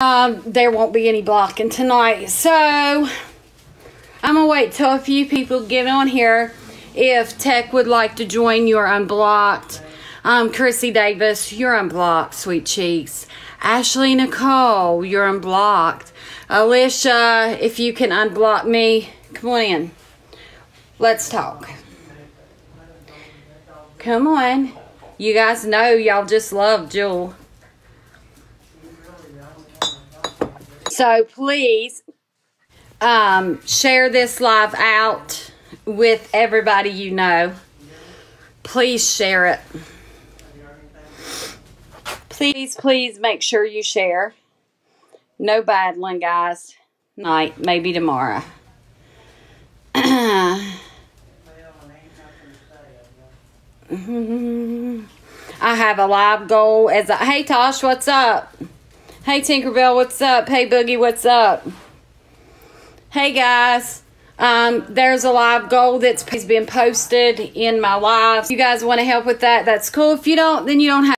um, there won't be any blocking tonight. So I'm gonna wait till a few people get on here. If Tech would like to join, you're unblocked. Um, Chrissy Davis, you're unblocked, sweet cheeks. Ashley Nicole, you're unblocked. Alicia, if you can unblock me, come on in. Let's talk. Come on. You guys know y'all just love Jewl. So please um, share this live out with everybody you know. Please share it. Please, please make sure you share. No battling, guys. Night, maybe tomorrow. I have a live goal as a hey Tosh, what's up? Hey Tinkerbell, what's up? Hey Boogie, what's up? Hey guys. Um, there's a live goal that's been posted in my live. If you guys want to help with that, that's cool. If you don't, then you don't have